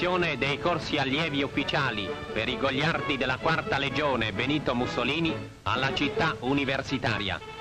L'iscrizione dei corsi allievi ufficiali per i gogliardi della Quarta Legione Benito Mussolini alla città universitaria.